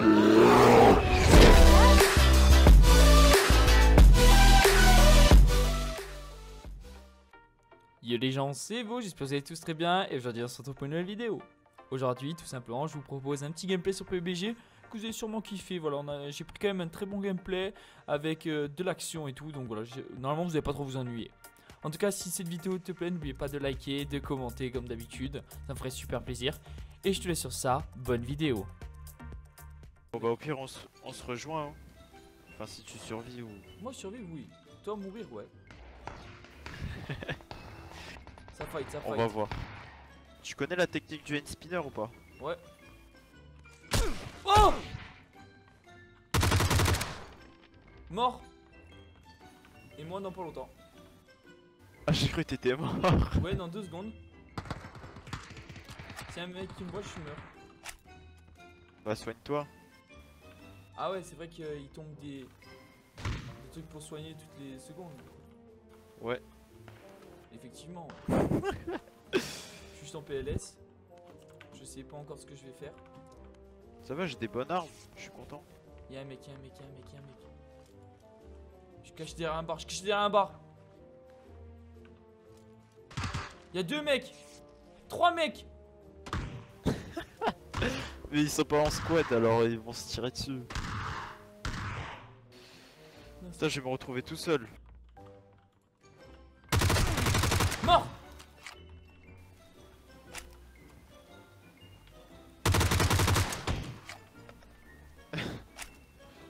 Yo les gens, c'est vous, j'espère que vous allez tous très bien et aujourd'hui on se retrouve pour une nouvelle vidéo. Aujourd'hui, tout simplement, je vous propose un petit gameplay sur PUBG que vous avez sûrement kiffé. Voilà, j'ai pris quand même un très bon gameplay avec euh, de l'action et tout, donc voilà, normalement vous n'allez pas trop vous ennuyer. En tout cas, si cette vidéo te plaît, n'oubliez pas de liker, de commenter comme d'habitude, ça me ferait super plaisir. Et je te laisse sur ça, bonne vidéo. Bon bah au pire on se, on se rejoint hein. Enfin si tu survis ou... Moi survivre oui, toi mourir ouais. ça fight, ça fight. On va voir. Tu connais la technique du N-Spinner ou pas? Ouais. Oh Mort Et moi dans pas longtemps. Ah j'ai cru que t'étais mort Ouais dans deux secondes. Si un mec qui me voit je suis mort. Bah soigne-toi Ah ouais c'est vrai qu'il tombe des... des trucs pour soigner toutes les secondes. Ouais Effectivement. je suis juste en PLS. Je sais pas encore ce que je vais faire. Ça va j'ai des bonnes armes, je suis content. Y'a un mec, y'a un mec, y'a un mec, y'a un mec. Je cache derrière un bar, je cache derrière un bar. Y'a deux mecs Trois mecs Mais ils sont pas en squat alors ils vont se tirer dessus. Ça je vais me retrouver tout seul. Mort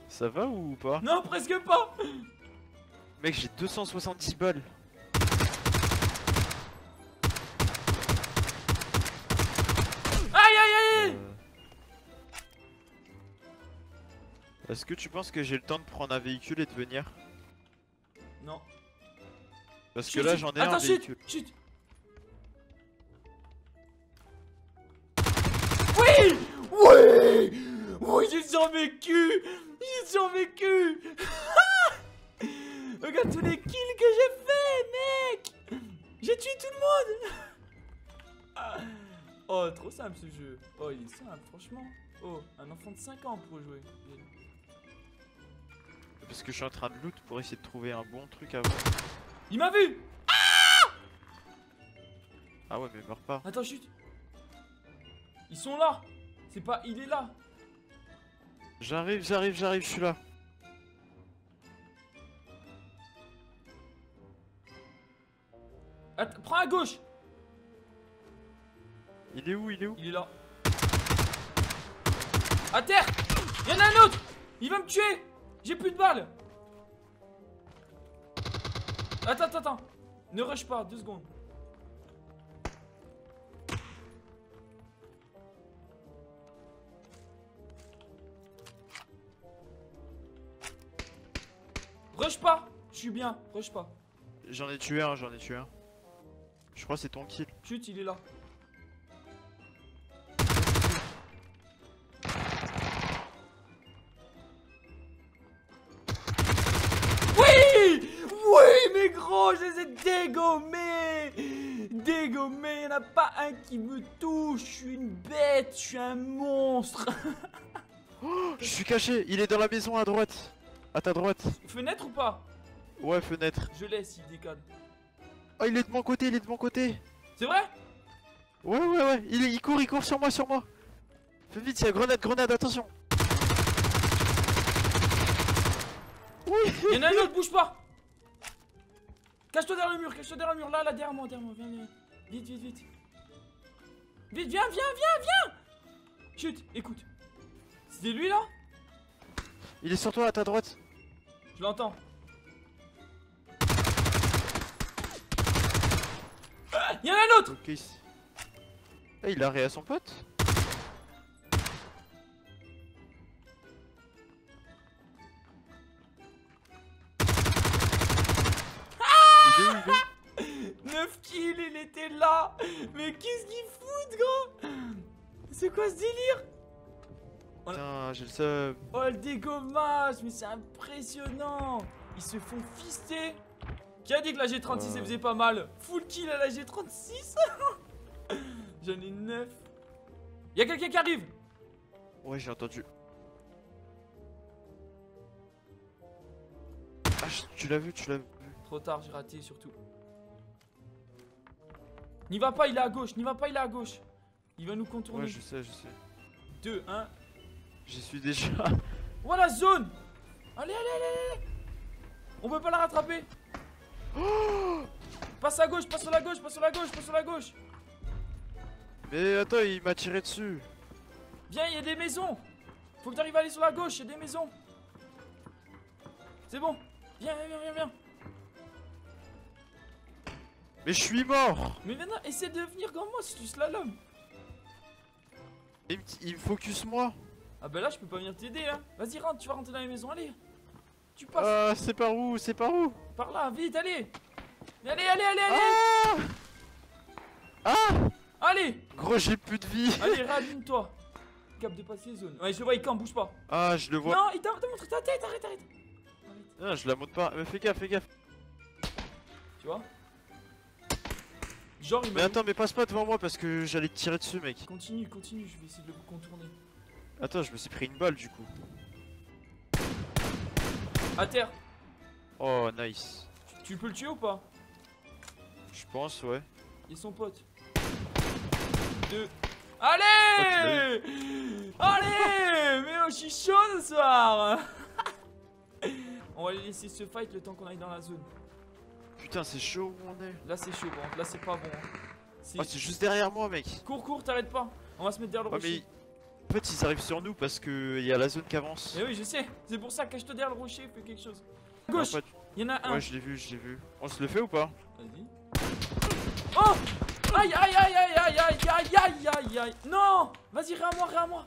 Ça va ou pas? Non, presque pas Mec j'ai 270 balles. Est-ce que tu penses que j'ai le temps de prendre un véhicule et de venir? Non. Parce que là j'en ai un Attends, chut, véhicule. chut Oui Oui Oui, j'ai survécu J'ai survécu Regarde tous les kills que j'ai fait, mec J'ai tué tout le monde Oh, trop simple ce jeu. Oh, il est simple, franchement. Oh, un enfant de 5 ans pour jouer. Parce que je suis en train de loot pour essayer de trouver un bon truc avant. Il m'a vu Ah ouais mais meurs pas. Attends, chut Ils sont là C'est pas... Il est là J'arrive, j'arrive, j'arrive, je suis là. Attends, prends à gauche Il est où, il est où? Il est là. À terre Y'en a un autre Il va me tuer J'ai plus de balles Attends, attends, attends Ne rush pas, deux secondes. Rush pas Je suis bien, rush pas. J'en ai tué un, j'en ai tué un. Je crois que c'est ton kill. Chut, il est là. Gros, je les ai dégommés Dégommés, y'en a pas un qui me touche, je suis une bête, je suis un monstre Je suis caché, il est dans la maison à droite. À ta droite. Fenêtre ou pas? Ouais, fenêtre. Je laisse, il déconne. Oh, il est de mon côté, il est de mon côté. C'est vrai? Ouais, ouais, ouais. Il, il court, il court sur moi, sur moi. Fais vite, il y a grenade, grenade, attention. Oui. Y'en a un autre, bouge pas Cache-toi derrière le mur, cache-toi derrière le mur, là, là, derrière moi, derrière moi, viens, viens. Vite, vite, vite. Vite, viens, viens, viens, viens Chut, écoute. C'était lui, là? Il est sur toi, à ta droite. Je l'entends. Ah, Y'en a un autre ici. Ah, il a ré à son pote. 9 kills, il était là. Mais qu'est-ce qu'il fout, gros? C'est quoi ce délire? Putain, j'ai le seum Oh, le dégommage Mais c'est impressionnant. Ils se font fister. Qui a dit que la G36, faisait pas mal? Full kill à la G36 J'en ai 9 Y'a quelqu'un qui arrive? Ouais, j'ai entendu. Ah, tu l'as vu, tu l'as vu. Trop tard, j'ai raté surtout. N'y va pas, il est à gauche. N'y va pas, il est à gauche. Il va nous contourner. Ouais, je sais, je sais. 2, 1. J'y suis déjà. Voilà, zone Allez, allez, allez, allez On peut pas la rattraper Passe à gauche, passe sur la gauche, passe sur la gauche, passe sur la gauche Mais attends, il m'a tiré dessus. Viens, il y a des maisons Faut que tu arrives à aller sur la gauche, il y a des maisons C'est bon Viens, viens, viens, viens Mais je suis mort. Mais maintenant, essaie de venir comme moi si tu slalom Il me, il me focus moi. Ah bah là, je peux pas venir t'aider, hein Vas-y, rentre, tu vas rentrer dans les maisons, allez Tu passes Ah, c'est par où C'est par où? Par là, vite, allez Allez, allez, allez, allez Ah Ah Allez Gros, j'ai plus de vie. Allez, réanime-toi Cap de passer zone. Ouais, je le vois, il campe, bouge pas Ah, je le vois. Non, il t'a t'a montré ta tête, arrête, arrête. Arrête, Non, je la monte pas. Mais fais gaffe, fais gaffe. tu vois? Genre, il Mais m'a... attends, mais passe pas devant moi parce que j'allais te tirer dessus, mec. Continue, continue, je vais essayer de le contourner. Attends, je me suis pris une balle du coup. À terre, Oh, nice. tu, peux le tuer ou pas? Je pense, ouais. Et son pote. Deux. Allez Allez Mais oh, je suis chaud ce soir On va les laisser se fight le temps qu'on aille dans la zone. Putain, c'est chaud où on est. Là c'est chaud, contre, là c'est pas bon. hein. C'est- Oh, c'est juste derrière moi, mec. Cours, cours, t'arrêtes pas. On va se mettre derrière le Ouais, mais. rocher. En fait, ils arrivent sur nous parce que il y a la zone qui avance. Mais oui, je sais. C'est pour ça, cache-toi derrière le rocher, fais quelque chose. Non, gauche, il y en a un. Ouais, je l'ai vu, je l'ai vu. On se le fait ou pas? Vas-y. Oh Aïe aïe aïe aïe aïe aïe aïe aïe aïe aïe Non Vas-y, à moi, à moi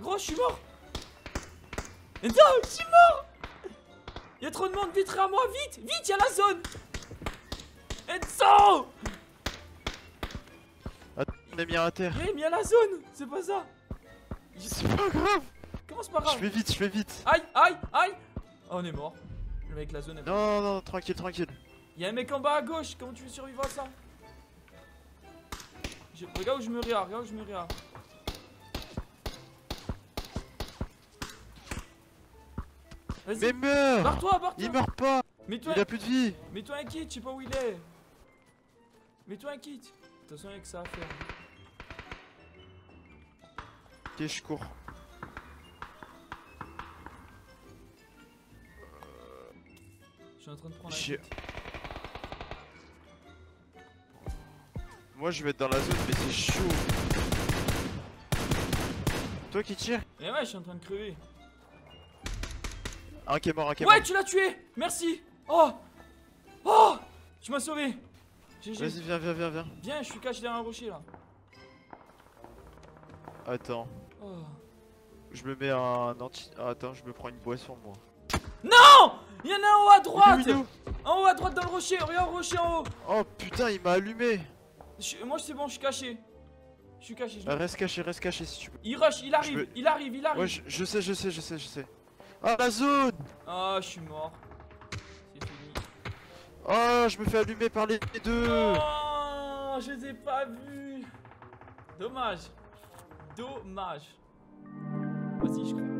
Gros, je suis mort Non, je suis mort Y'a trop de monde, vite, à moi, vite Vite, y'a la zone Enzo On est mis à terre. Mais y'a la zone C'est pas ça C'est pas grave. Comment c'est pas Je grave fais vite, je fais vite. Aïe aïe aïe Oh, on est mort. Le mec, la zone est Non, non, tranquille, tranquille. Y'a un mec en bas à gauche, comment tu veux survivre à ça? Je- Regarde où je me regarde, regarde où je me regarde. Mais meurs barre-toi, Il barre-toi meurt pas Mets-toi Il a plus de vie mets-toi un kit, je sais pas où il est Mets-toi un kit De toute façon, y'a que ça à faire. Ok, je cours. Je suis en train de prendre kit. Moi, je vais être dans la zone, mais c'est chaud. Toi qui tires Et ouais, je suis en train de crever. Un qui est mort, un qui est Ouais, mort. tu l'as tué Merci Oh Oh Tu m'as sauvé. Vas-y, viens, viens, viens, viens. Viens, je suis caché derrière un rocher là. Attends, Oh. je me mets un anti. ah, attends, je me prends une boisson, moi. Non Il y en a un en haut à droite En haut à droite dans le rocher, regarde le rocher en haut Oh putain, il m'a allumé Je- Moi c'est bon, je suis caché. Je suis caché. je- Reste caché, reste caché si tu peux. Il rush, il arrive, veux- il arrive, il arrive. Ouais, je, je sais, je sais, je sais, je sais. Ah, la zone Ah, je suis mort. C'est fini. Oh, je me fais allumer par les deux Oh, je les ai pas vus. Dommage. Dommage. Vas-y, je crois.